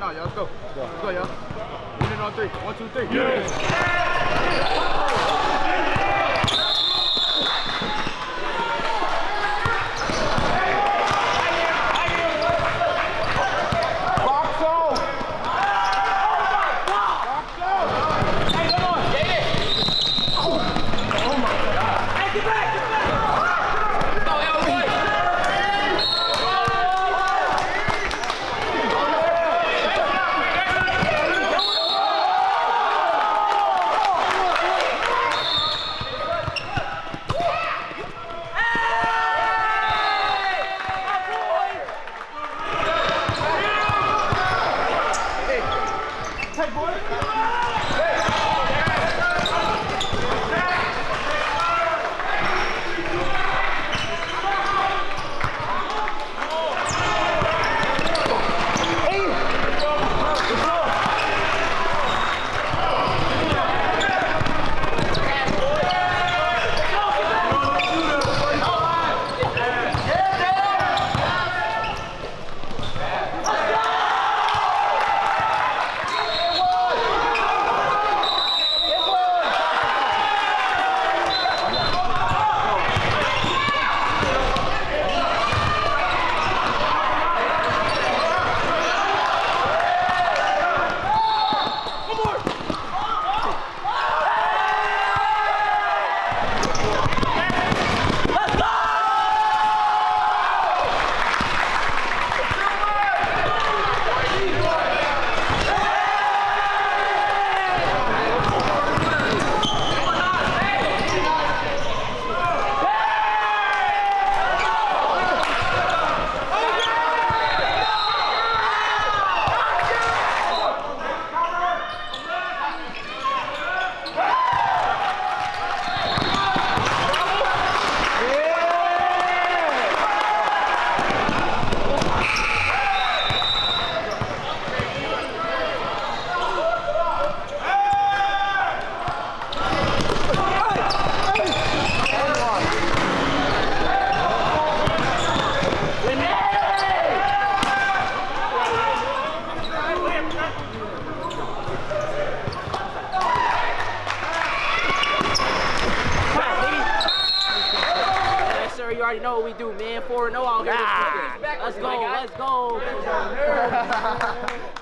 right now, y'all. Let's go. Let's go, y'all. One in on three. One, two, three. Yes. yes. Sai bola! Already know what we do, man. 4 0 out here. Ah. Let's go. Let's go.